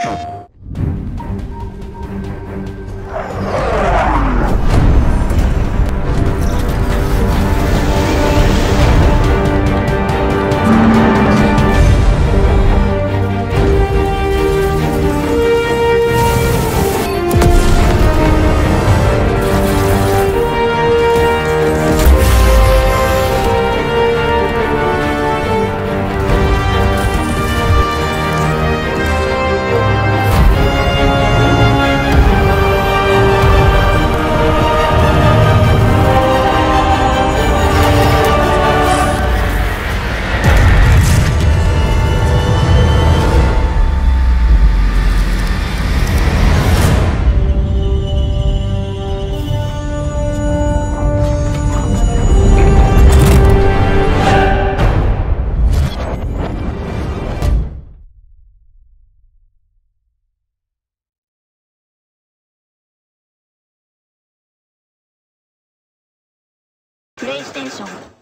you プレイステーション。